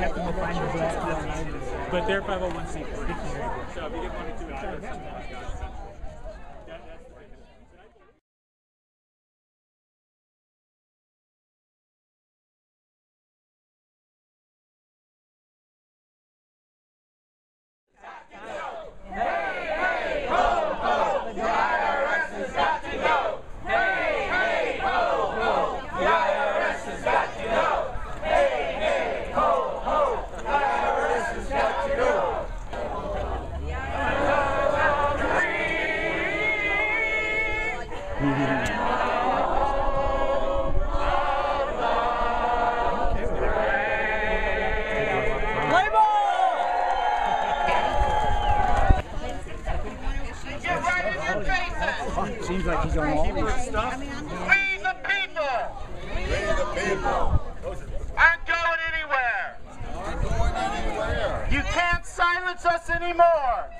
Have to find your black. But they're 501c. So if you get one or two Seems like he's on all We the people! We the people! Aren't going anywhere! Aren't going anywhere! You can't silence us anymore!